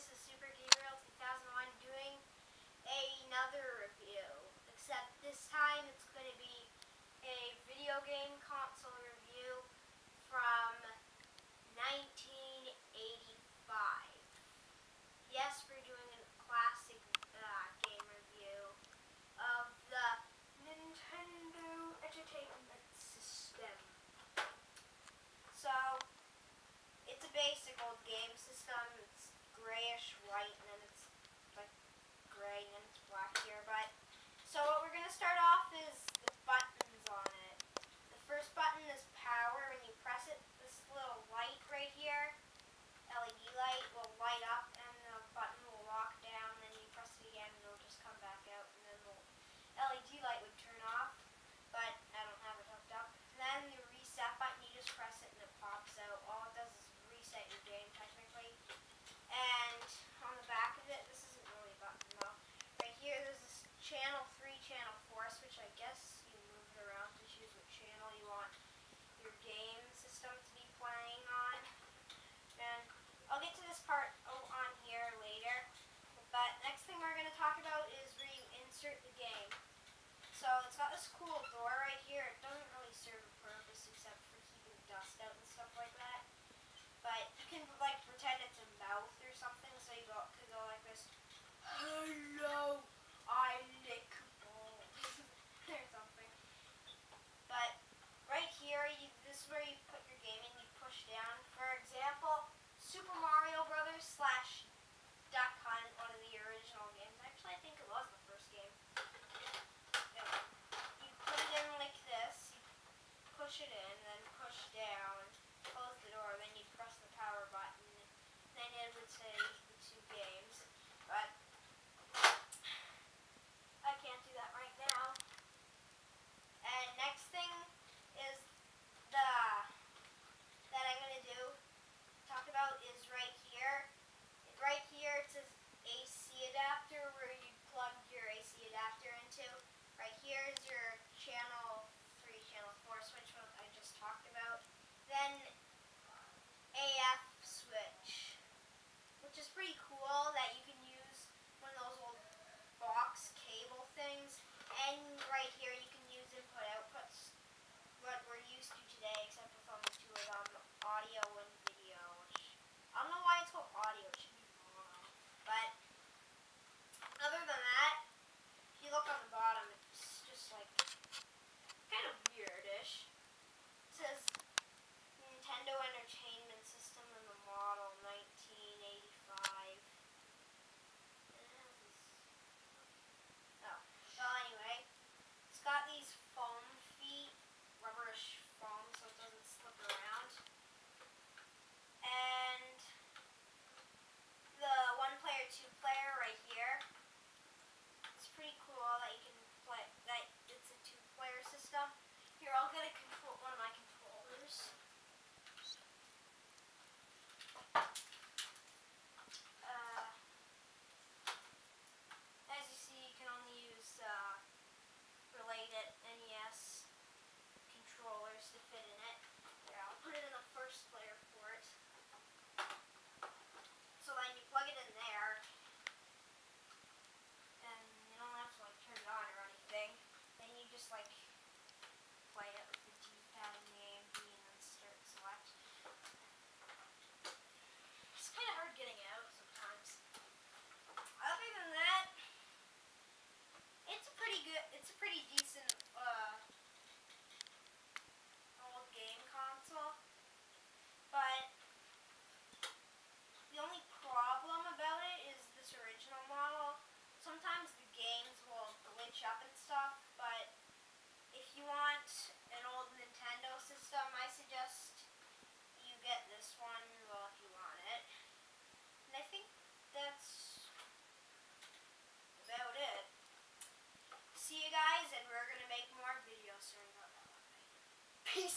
this is Super Gabriel 2001 doing another review. Except this time it's going to be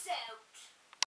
so.